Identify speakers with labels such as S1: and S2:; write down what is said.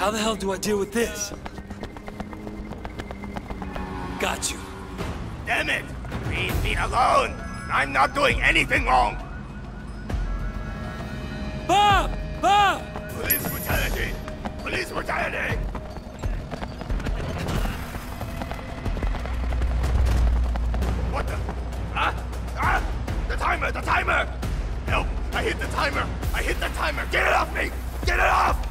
S1: How the hell do I deal with this? Got you.
S2: Damn it! Leave me alone! I'm not doing anything wrong!
S1: Bob! Bob!
S2: Police brutality! Police brutality! What the? Ah! Ah! The timer! The timer! Help! I hit the timer! I hit the timer! Get it off me! Get it off!